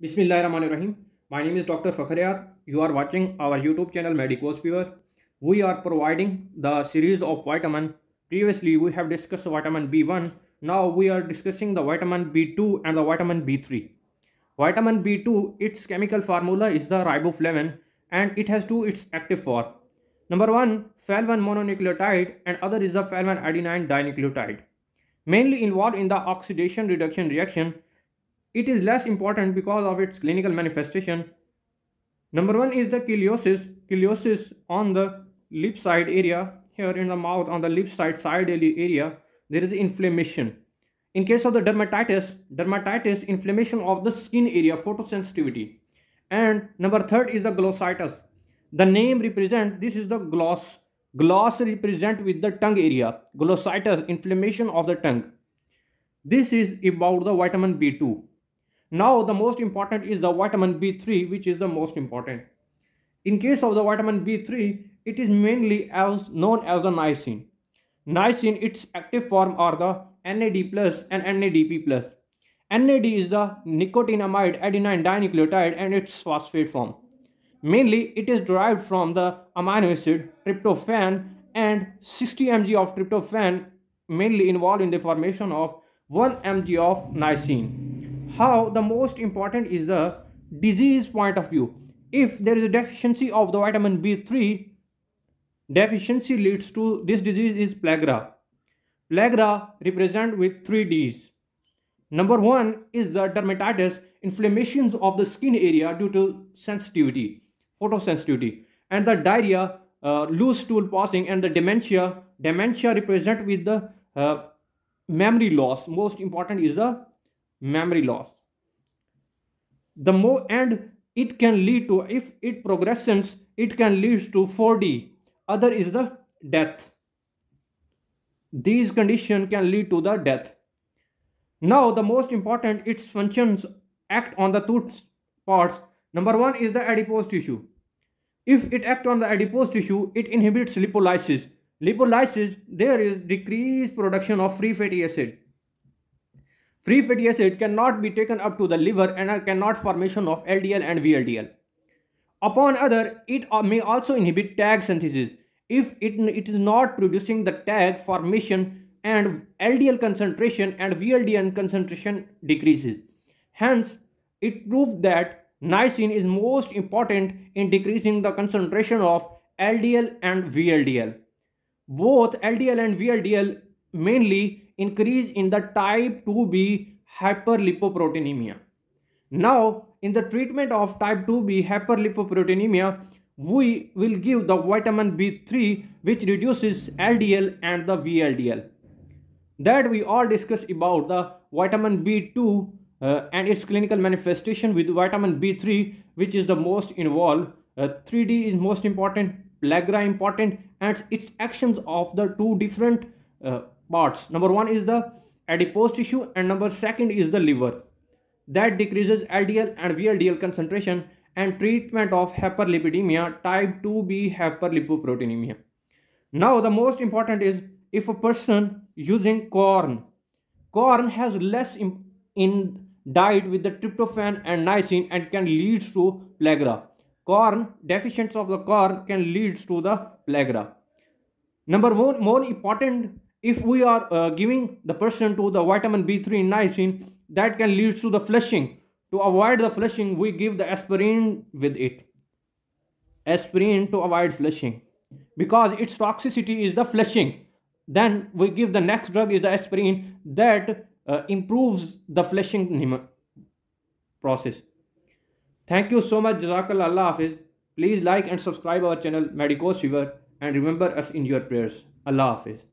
Bismillahirrahmanirrahim. My name is Dr. Fakhriyar. You are watching our YouTube channel Medicose Fever. We are providing the series of vitamin. Previously, we have discussed vitamin B1. Now we are discussing the vitamin B2 and the vitamin B3. Vitamin B2, its chemical formula is the riboflavin and it has two its active form. Number one, flavin mononucleotide and other is the flavin adenine dinucleotide. Mainly involved in the oxidation reduction reaction it is less important because of its clinical manifestation. Number one is the cheilosis. Cheilosis on the lip side area, here in the mouth on the lip side side area, there is inflammation. In case of the dermatitis, dermatitis, inflammation of the skin area, photosensitivity. And number third is the glossitis. The name represent, this is the gloss. Gloss represent with the tongue area. Glossitis, inflammation of the tongue. This is about the vitamin B2. Now the most important is the vitamin B3 which is the most important. In case of the vitamin B3 it is mainly as known as the niacin. Niacin its active form are the NAD plus and NADP plus. NAD is the nicotinamide adenine dinucleotide and its phosphate form. Mainly it is derived from the amino acid tryptophan and 60 mg of tryptophan mainly involved in the formation of 1 mg of niacin how the most important is the disease point of view. If there is a deficiency of the vitamin b3 deficiency leads to this disease is pellagra pellagra represent with three d's. Number one is the dermatitis inflammations of the skin area due to sensitivity photosensitivity and the diarrhea uh, loose stool passing and the dementia. Dementia represent with the uh, memory loss. Most important is the memory loss. The more and it can lead to if it progresses it can lead to 4d other is the death. These condition can lead to the death. Now the most important its functions act on the two parts. Number one is the adipose tissue. If it act on the adipose tissue it inhibits lipolysis. Lipolysis there is decreased production of free fatty acid Free fatty acid cannot be taken up to the liver and cannot formation of LDL and VLDL. Upon other, it may also inhibit tag synthesis if it, it is not producing the tag formation and LDL concentration and VLDL concentration decreases. Hence, it proves that niacin is most important in decreasing the concentration of LDL and VLDL. Both LDL and VLDL mainly increase in the type 2b hyperlipoproteinemia. Now, in the treatment of type 2b hyperlipoproteinemia, we will give the vitamin B3 which reduces LDL and the VLDL. That we all discuss about the vitamin B2 uh, and its clinical manifestation with vitamin B3 which is the most involved. Uh, 3D is most important, pellagra important and its actions of the two different uh, parts. Number one is the adipose tissue and number second is the liver. That decreases LDL and VLDL concentration and treatment of hyperlipidemia type 2b hyperlipoproteinemia. Now the most important is if a person using corn corn has less in, diet with the tryptophan and niacin and can lead to pellagra corn deficiency of the corn can lead to the pellagra number one more important if we are uh, giving the person to the vitamin B3 in niacin, that can lead to the flushing. To avoid the flushing, we give the aspirin with it. Aspirin to avoid flushing. Because its toxicity is the flushing. Then we give the next drug is the aspirin that uh, improves the flushing process. Thank you so much. Jazakallah Allah Hafiz. Please like and subscribe our channel Medicose Fever and remember us in your prayers. Allah Hafiz.